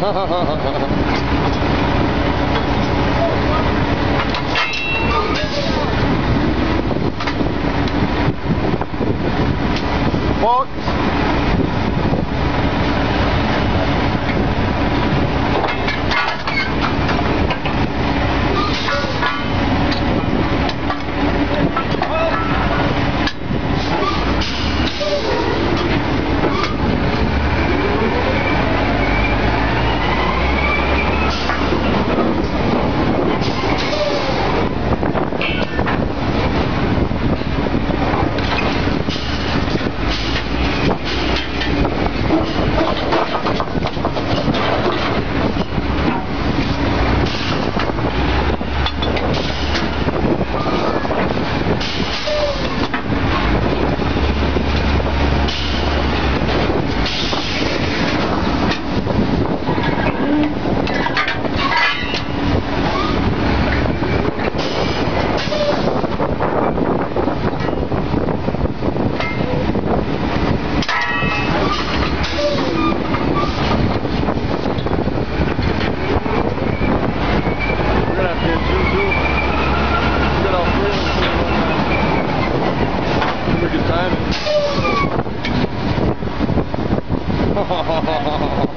好好好好好好 good timing.